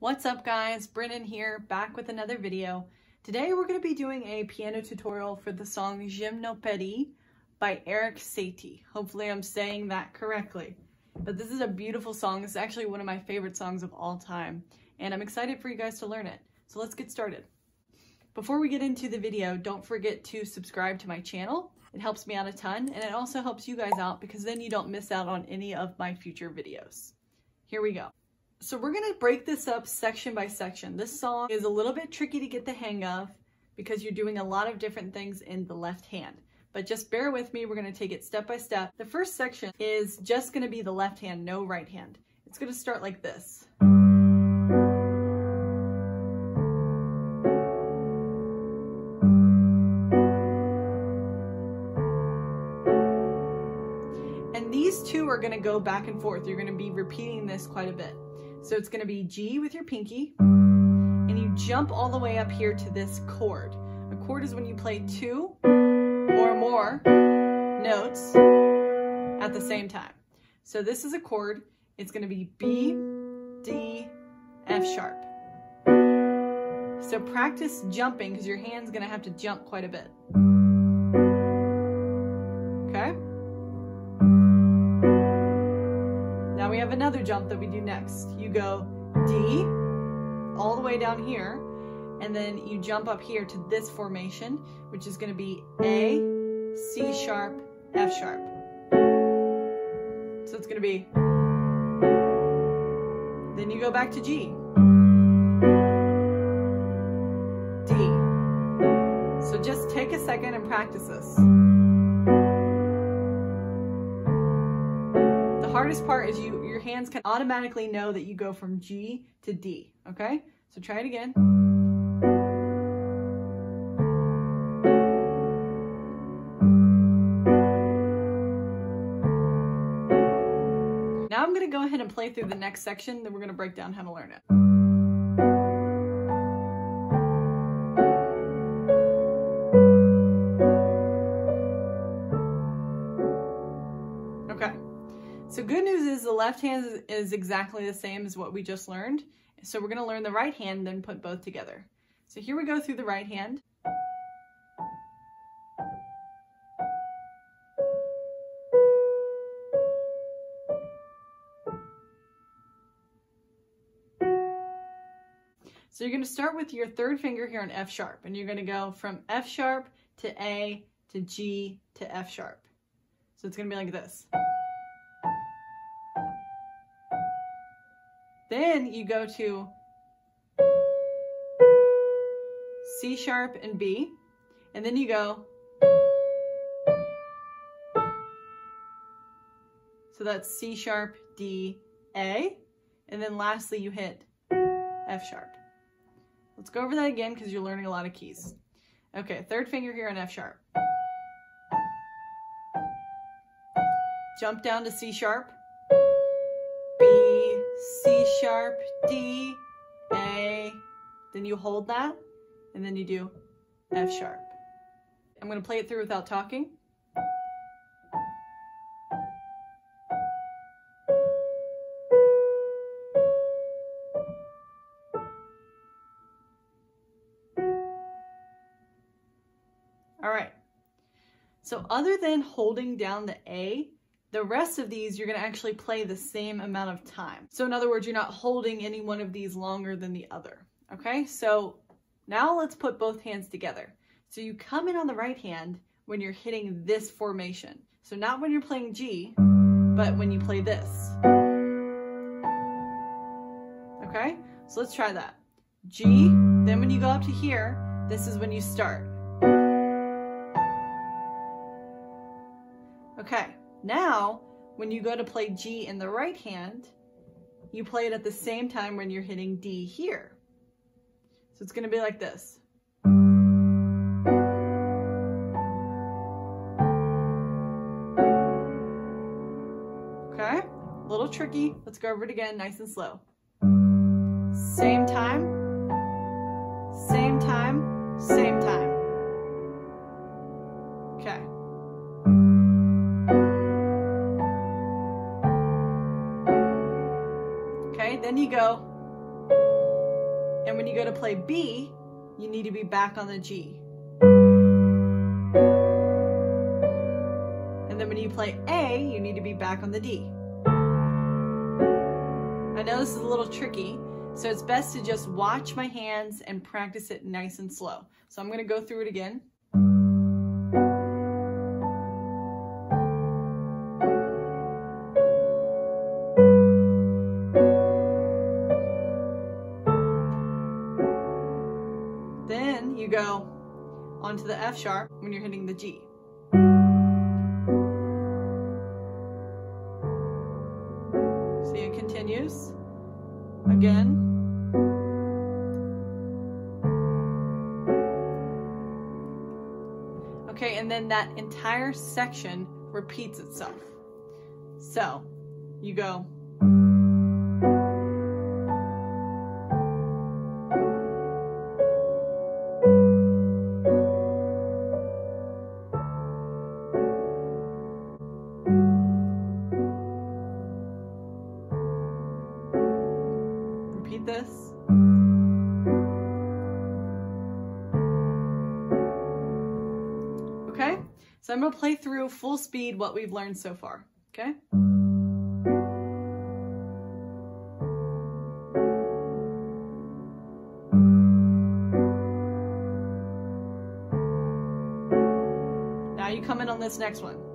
What's up guys, Brennan here, back with another video. Today we're going to be doing a piano tutorial for the song Gymnopédie by Erik Satie. Hopefully I'm saying that correctly. But this is a beautiful song. It's actually one of my favorite songs of all time. And I'm excited for you guys to learn it. So let's get started. Before we get into the video, don't forget to subscribe to my channel. It helps me out a ton and it also helps you guys out because then you don't miss out on any of my future videos. Here we go. So we're gonna break this up section by section. This song is a little bit tricky to get the hang of because you're doing a lot of different things in the left hand. But just bear with me, we're gonna take it step by step. The first section is just gonna be the left hand, no right hand. It's gonna start like this. And these two are gonna go back and forth. You're gonna be repeating this quite a bit. So it's gonna be G with your pinky, and you jump all the way up here to this chord. A chord is when you play two or more notes at the same time. So this is a chord. It's gonna be B, D, F sharp. So practice jumping because your hand's gonna have to jump quite a bit. Jump that we do next. You go D all the way down here, and then you jump up here to this formation, which is gonna be A, C sharp, F sharp. So it's gonna be, then you go back to G. D. So just take a second and practice this. Hardest part is you your hands can automatically know that you go from G to D, okay? So try it again. Now I'm gonna go ahead and play through the next section, then we're gonna break down how to learn it. The left hand is exactly the same as what we just learned. So we're gonna learn the right hand, then put both together. So here we go through the right hand. So you're gonna start with your third finger here on F sharp, and you're gonna go from F sharp to A to G to F sharp. So it's gonna be like this. Then you go to C sharp and B, and then you go. So that's C sharp, D, A, and then lastly you hit F sharp. Let's go over that again because you're learning a lot of keys. Okay, third finger here on F sharp. Jump down to C sharp, C sharp, D, A, then you hold that, and then you do F sharp. I'm going to play it through without talking. All right. So other than holding down the A, the rest of these, you're gonna actually play the same amount of time. So in other words, you're not holding any one of these longer than the other, okay? So now let's put both hands together. So you come in on the right hand when you're hitting this formation. So not when you're playing G, but when you play this. Okay, so let's try that. G, then when you go up to here, this is when you start. Okay, now, when you go to play G in the right hand, you play it at the same time when you're hitting D here. So it's gonna be like this. Okay, a little tricky. Let's go over it again, nice and slow. Same time, same time, same time. Then you go. And when you go to play B, you need to be back on the G. And then when you play A, you need to be back on the D. I know this is a little tricky, so it's best to just watch my hands and practice it nice and slow. So I'm gonna go through it again. Onto the F sharp when you're hitting the G. See, it continues. Again. Okay, and then that entire section repeats itself. So, you go gonna play through full speed what we've learned so far, okay? Now you come in on this next one.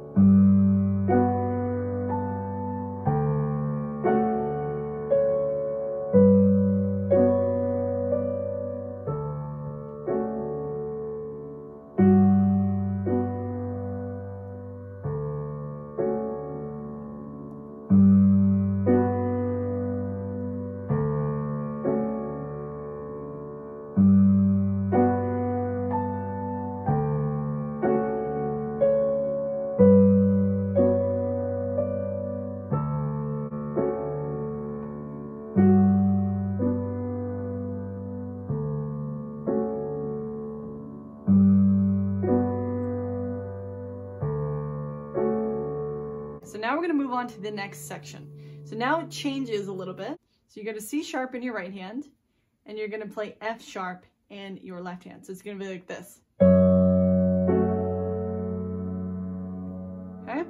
Gonna move on to the next section. So now it changes a little bit. So you go to C sharp in your right hand, and you're gonna play F sharp in your left hand. So it's gonna be like this. Okay?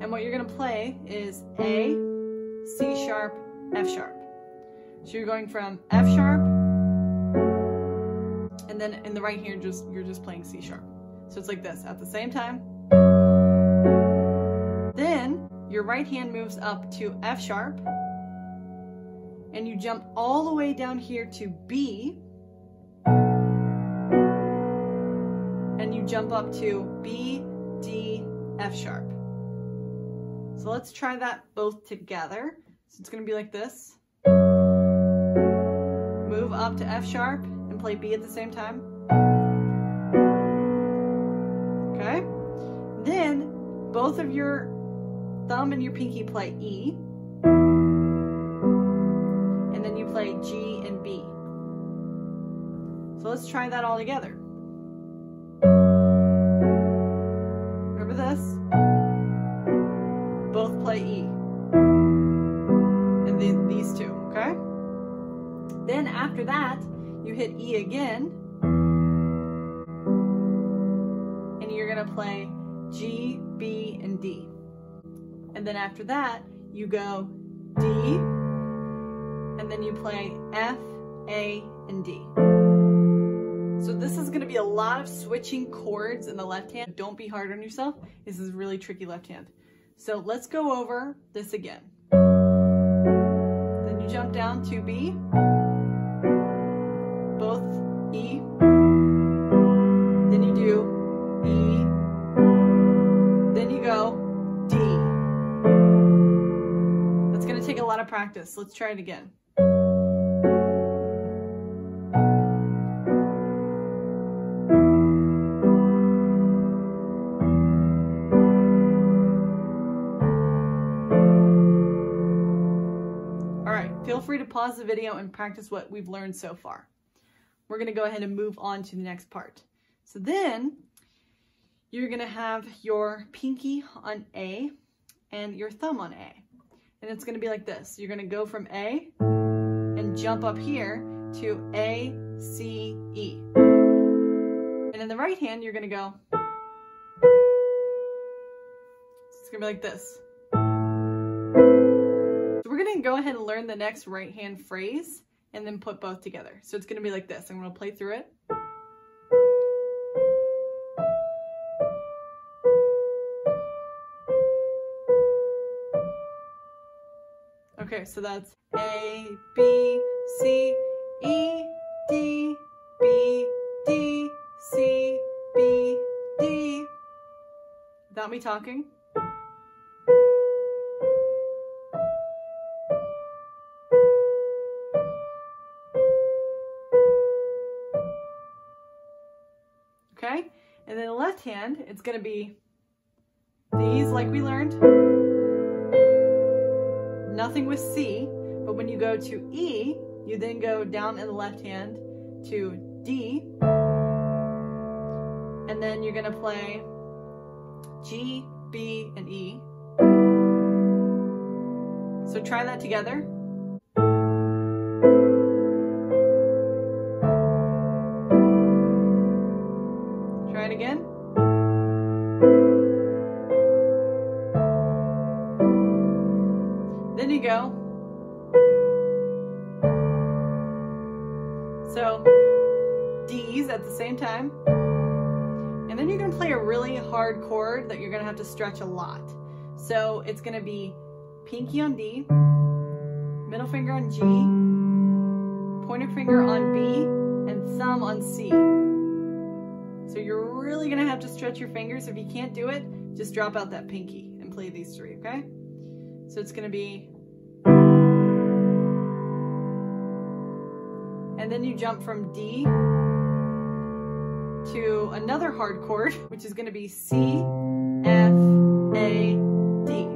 And what you're gonna play is A, C sharp, F sharp. So you're going from F sharp, and then in the right hand, just you're just playing C sharp. So it's like this at the same time. Then your right hand moves up to F sharp, and you jump all the way down here to B, and you jump up to B, D, F sharp. So let's try that both together. So it's gonna be like this. Move up to F sharp and play B at the same time. Okay? Then both of your thumb and your pinky play E. And then you play G and B. So let's try that all together. Remember this? Both play E. And then these two, okay? Then after that, you hit E again. And you're gonna play G, B, and D. And then after that, you go D, and then you play F, A, and D. So this is gonna be a lot of switching chords in the left hand. Don't be hard on yourself. This is really tricky left hand. So let's go over this again. Then you jump down to B, practice. Let's try it again. All right, feel free to pause the video and practice what we've learned so far. We're gonna go ahead and move on to the next part. So then you're gonna have your pinky on A and your thumb on A. And it's gonna be like this. You're gonna go from A and jump up here to A, C, E. And in the right hand, you're gonna go. It's gonna be like this. So we're gonna go ahead and learn the next right hand phrase and then put both together. So it's gonna be like this. I'm gonna play through it. So that's A, B, C, E, D, B, D, C, B, D. Without me talking. Okay, and then the left hand, it's gonna be these like we learned nothing with C, but when you go to E, you then go down in the left hand to D, and then you're gonna play G, B, and E. So try that together. Hard chord that you're gonna have to stretch a lot. So it's gonna be pinky on D, middle finger on G, pointer finger on B, and thumb on C. So you're really gonna have to stretch your fingers. If you can't do it, just drop out that pinky and play these three, okay? So it's gonna be, and then you jump from D to another hard chord, which is gonna be C, F, A, D.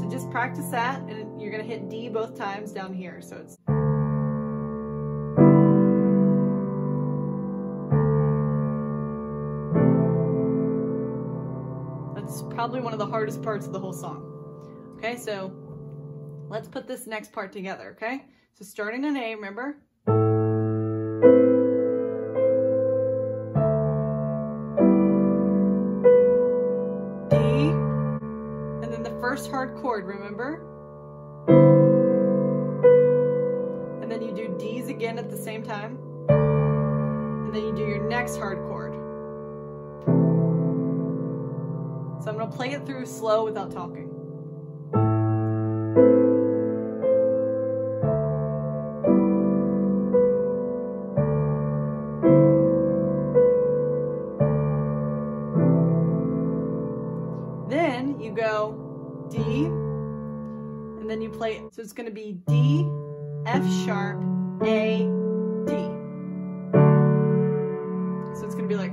So just practice that and you're gonna hit D both times down here. So it's That's probably one of the hardest parts of the whole song. Okay, so let's put this next part together, okay? So starting on A, remember? D, and then the first hard chord, remember? And then you do D's again at the same time. And then you do your next hard chord. So I'm going to play it through slow without talking. Play, so it's going to be D, F sharp, A, D. So it's going to be like,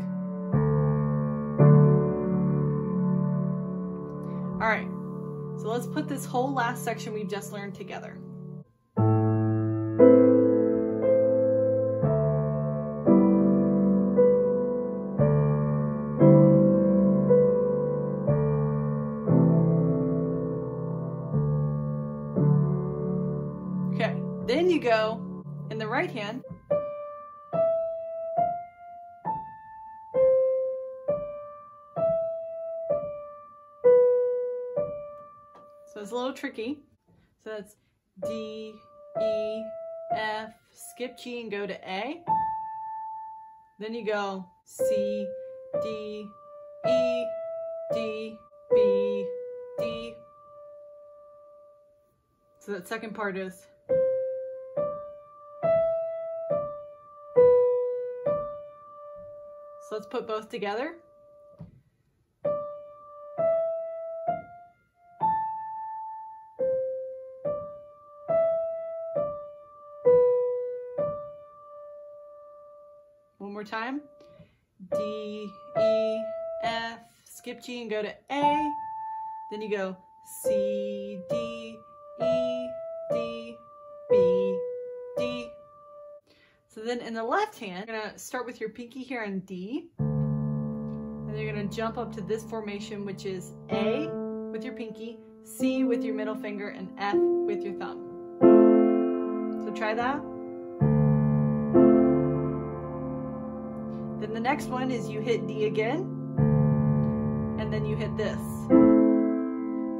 all right, so let's put this whole last section we've just learned together. Then you go in the right hand. So it's a little tricky. So that's D, E, F, skip G and go to A. Then you go C, D, E, D, B, D. So that second part is put both together. One more time. D, E, F, skip G and go to A. Then you go C, D, E, D, B, D. So then in the left hand, you're gonna start with your pinky here on D. And then you're gonna jump up to this formation, which is A with your pinky, C with your middle finger, and F with your thumb. So try that. Then the next one is you hit D again, and then you hit this.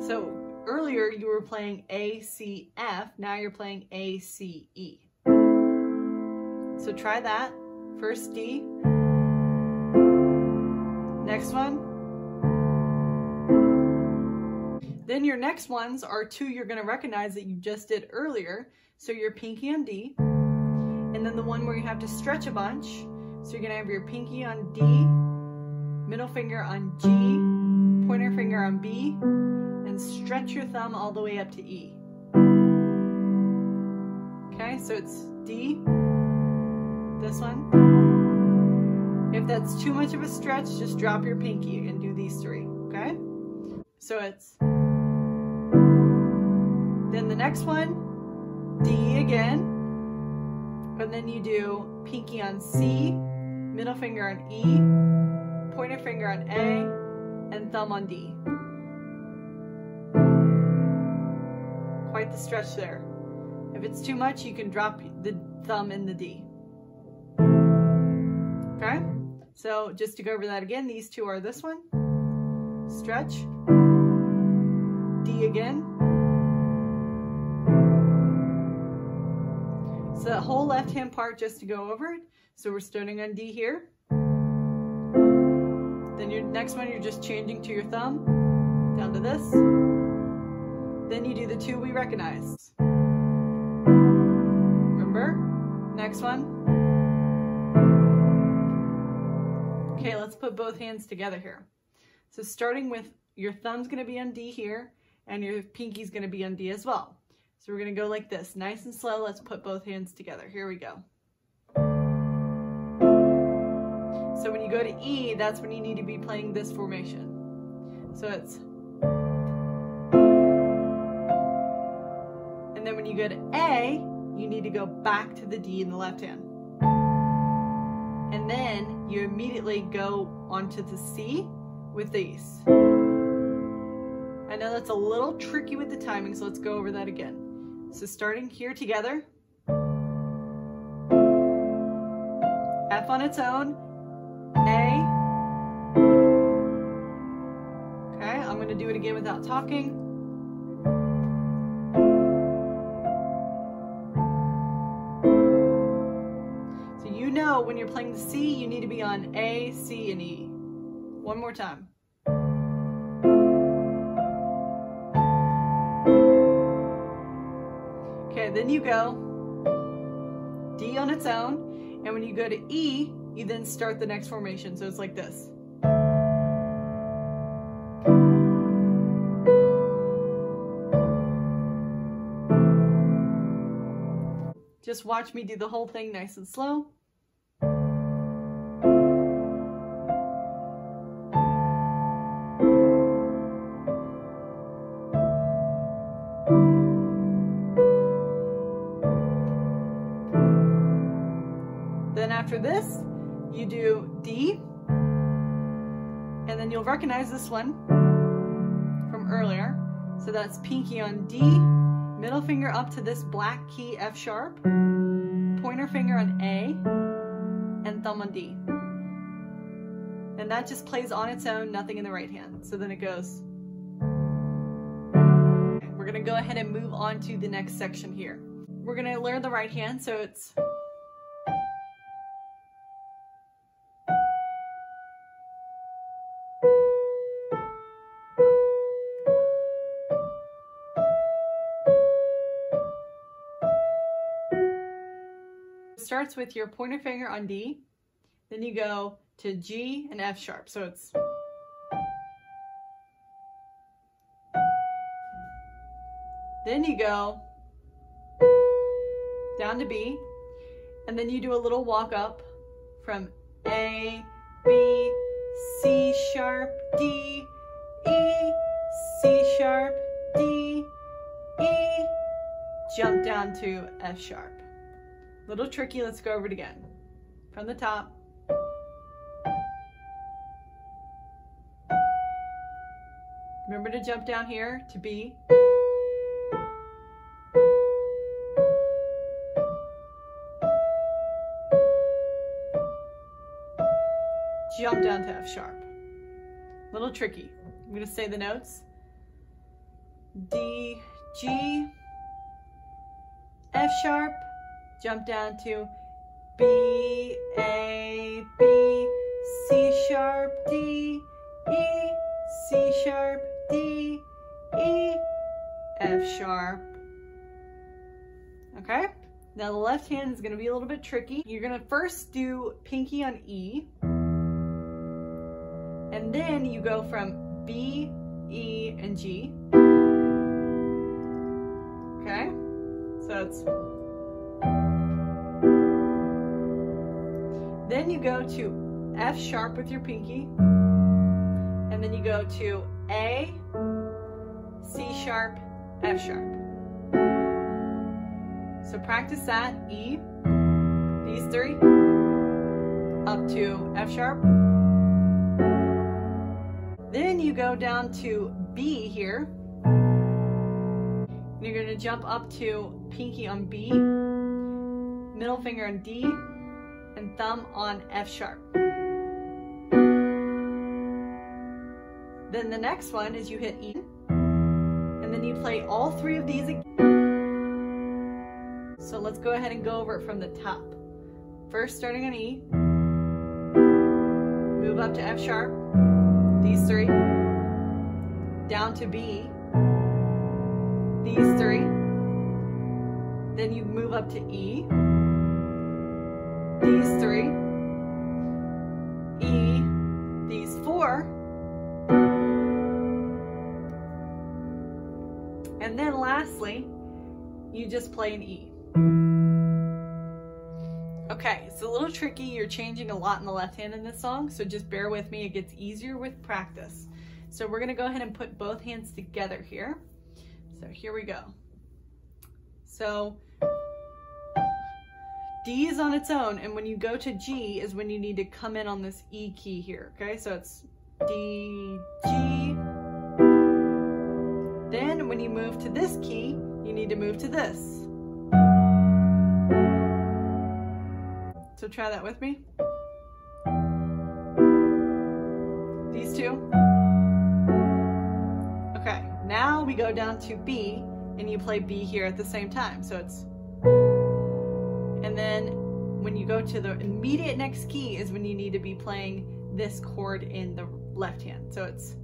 So earlier you were playing A, C, F, now you're playing A, C, E. So try that. First D. Next one. Then your next ones are two you're going to recognize that you just did earlier. So your pinky on D, and then the one where you have to stretch a bunch. So you're going to have your pinky on D, middle finger on G, pointer finger on B, and stretch your thumb all the way up to E. Okay, so it's D, this one. If that's too much of a stretch, just drop your pinky and do these three, okay? So it's then the next one, D again. And then you do pinky on C, middle finger on E, pointer finger on A, and thumb on D. Quite the stretch there. If it's too much, you can drop the thumb in the D. Okay? So just to go over that again, these two are this one, stretch, D again, So that whole left-hand part just to go over it. So we're starting on D here. Then your next one, you're just changing to your thumb, down to this. Then you do the two we recognized. Remember? Next one. Okay, um, let's put both hands together here. So starting with your thumb's gonna be on D here, and your pinky's gonna be on D as well. So we're going to go like this, nice and slow. Let's put both hands together. Here we go. So when you go to E, that's when you need to be playing this formation. So it's And then when you go to A, you need to go back to the D in the left hand. And then you immediately go onto the C with these. I know that's a little tricky with the timing, so let's go over that again. So starting here together, F on its own, A. Okay, I'm to do it again without talking. You're playing the C, you need to be on A, C, and E. One more time. Okay, then you go D on its own, and when you go to E, you then start the next formation. So it's like this. Just watch me do the whole thing nice and slow. This, you do D, and then you'll recognize this one from earlier. So that's pinky on D, middle finger up to this black key F sharp, pointer finger on A, and thumb on D. And that just plays on its own, nothing in the right hand. So then it goes. We're gonna go ahead and move on to the next section here. We're gonna learn the right hand, so it's starts with your pointer finger on D, then you go to G and F sharp. So it's Then you go down to B, and then you do a little walk up from A, B, C sharp, D, E, C sharp, D, E, jump down to F sharp. Little tricky, let's go over it again. From the top. Remember to jump down here to B. Jump down to F sharp. Little tricky. I'm gonna say the notes. D, G, F sharp, jump down to B, A, B, C sharp, D, E, C sharp, D, E, F sharp. Okay? Now the left hand is gonna be a little bit tricky. You're gonna first do pinky on E, and then you go from B, E, and G. Okay? So it's Then you go to F sharp with your pinky, and then you go to A, C sharp, F sharp. So practice that, E, these three, up to F sharp. Then you go down to B here. You're gonna jump up to pinky on B, middle finger on D, and thumb on F sharp. Then the next one is you hit E, and then you play all three of these again. So let's go ahead and go over it from the top. First starting on E, move up to F sharp, these three, down to B, these three, then you move up to E, these three, E, these four, and then lastly, you just play an E. Okay, it's a little tricky. You're changing a lot in the left hand in this song, so just bear with me. It gets easier with practice. So we're gonna go ahead and put both hands together here. So here we go. So D is on its own, and when you go to G is when you need to come in on this E key here, okay? So it's D, G. Then when you move to this key, you need to move to this. So try that with me. These two. Okay, now we go down to B, and you play B here at the same time. So it's when you go to the immediate next key is when you need to be playing this chord in the left hand. So it's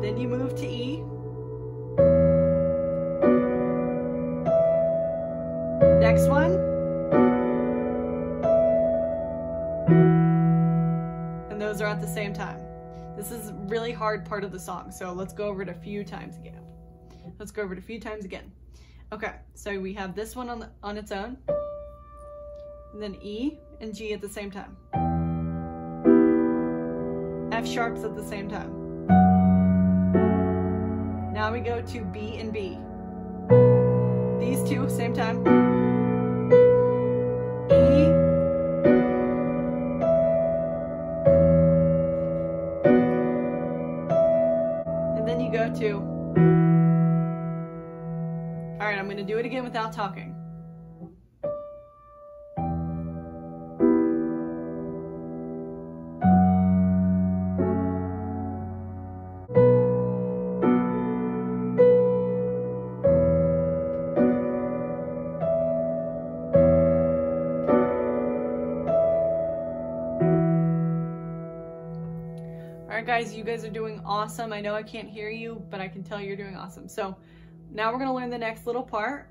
then you move to E. Next one. And those are at the same time. This is really hard part of the song, so let's go over it a few times again. Let's go over it a few times again. Okay, so we have this one on, the, on its own, then E and G at the same time. F sharps at the same time. Now we go to B and B. These two, same time. To do it again without talking. All right, guys, you guys are doing awesome. I know I can't hear you, but I can tell you're doing awesome. So now we're gonna learn the next little part.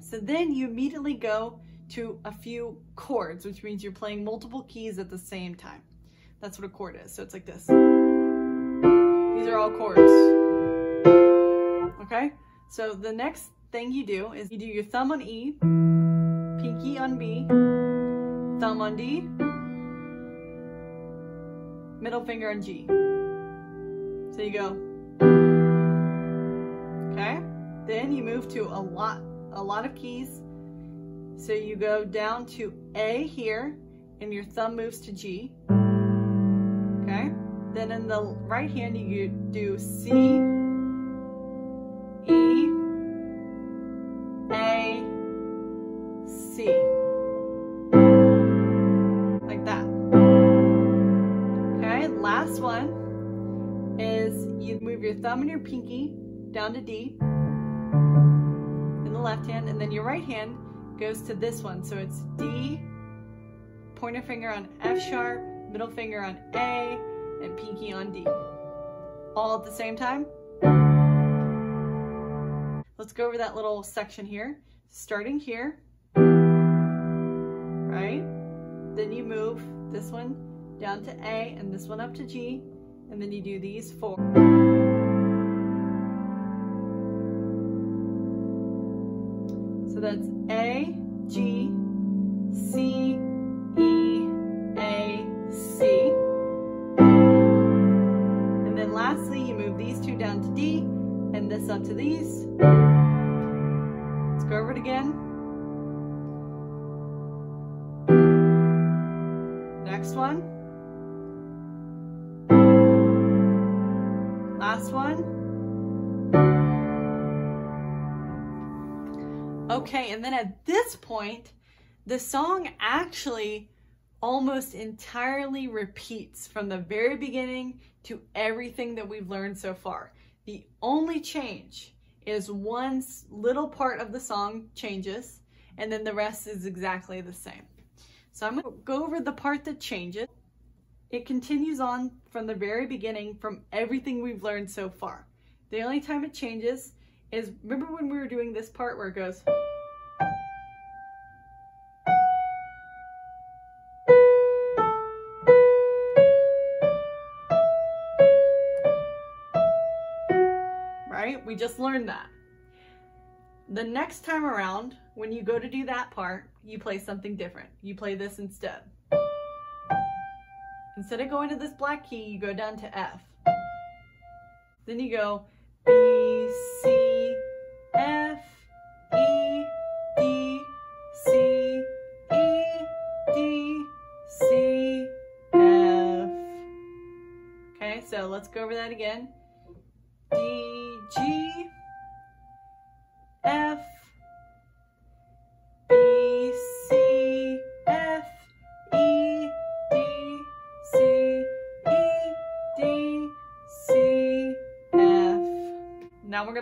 So then you immediately go to a few chords, which means you're playing multiple keys at the same time. That's what a chord is. So it's like this. These are all chords. Okay? So the next thing you do is you do your thumb on E, pinky on B, thumb on D, middle finger on G. So you go? Then you move to a lot, a lot of keys. So you go down to A here, and your thumb moves to G. Okay? Then in the right hand, you do C, E, A, C. Like that. Okay, last one is you move your thumb and your pinky down to D left hand, and then your right hand goes to this one. So it's D, pointer finger on F sharp, middle finger on A, and pinky on D. All at the same time. Let's go over that little section here. Starting here, right? Then you move this one down to A and this one up to G, and then you do these four. So that's A, G, C, E, A, C. And then lastly, you move these two down to D and this up to these. Let's go over it again. Next one. Last one. Okay, and then at this point, the song actually almost entirely repeats from the very beginning to everything that we've learned so far. The only change is one little part of the song changes, and then the rest is exactly the same. So I'm going to go over the part that changes. It continues on from the very beginning from everything we've learned so far. The only time it changes is, remember when we were doing this part where it goes... We just learned that. The next time around, when you go to do that part, you play something different. You play this instead. Instead of going to this black key, you go down to F. Then you go B, C, F, E, D, C, E, D, C, F. Okay, so let's go over that again. D, G,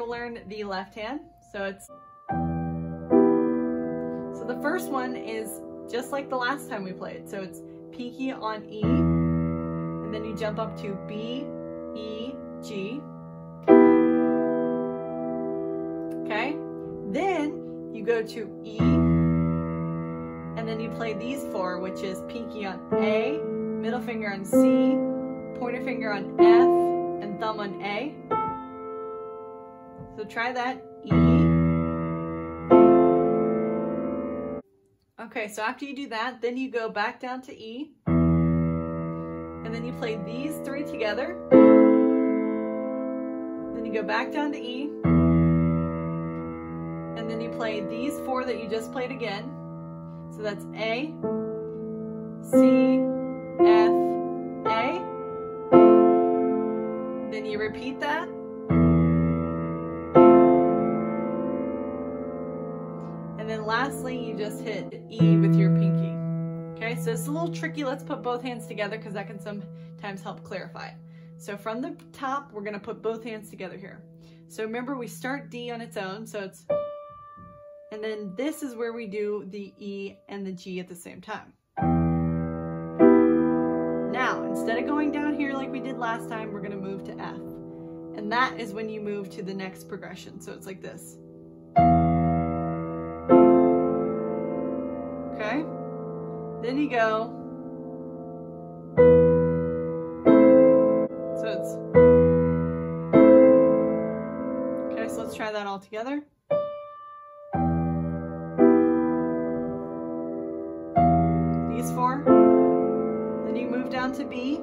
to learn the left hand. So it's, so the first one is just like the last time we played. So it's pinky on E, and then you jump up to B, E, G, okay? Then you go to E, and then you play these four, which is pinky on A, middle finger on C, pointer finger on F, So try that, E. Okay, so after you do that, then you go back down to E, and then you play these three together. Then you go back down to E, and then you play these four that you just played again. So that's A, C, F, A. Then you repeat that. Lastly, you just hit E with your pinky. Okay, so it's a little tricky. Let's put both hands together because that can sometimes help clarify. So from the top, we're gonna put both hands together here. So remember, we start D on its own, so it's and then this is where we do the E and the G at the same time. Now, instead of going down here like we did last time, we're gonna move to F. And that is when you move to the next progression. So it's like this. Then you go. So it's. Okay, so let's try that all together. These four. Then you move down to B.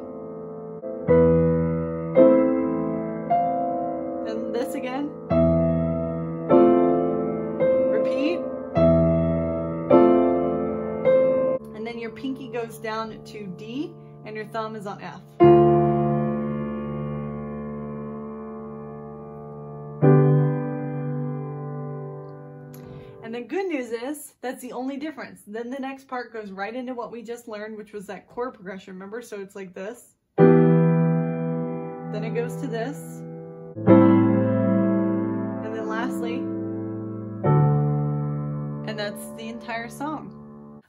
goes down to D and your thumb is on F. And the good news is that's the only difference. Then the next part goes right into what we just learned, which was that chord progression, remember? So it's like this. Then it goes to this. And then lastly, and that's the entire song.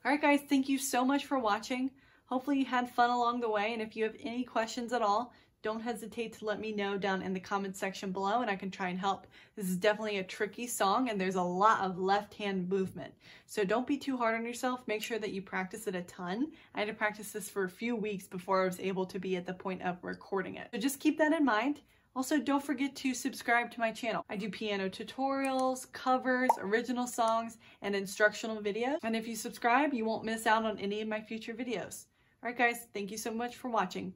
All right, guys, thank you so much for watching. Hopefully you had fun along the way, and if you have any questions at all, don't hesitate to let me know down in the comment section below and I can try and help. This is definitely a tricky song and there's a lot of left hand movement. So don't be too hard on yourself. Make sure that you practice it a ton. I had to practice this for a few weeks before I was able to be at the point of recording it. So just keep that in mind. Also, don't forget to subscribe to my channel. I do piano tutorials, covers, original songs, and instructional videos. And if you subscribe, you won't miss out on any of my future videos. Alright guys, thank you so much for watching.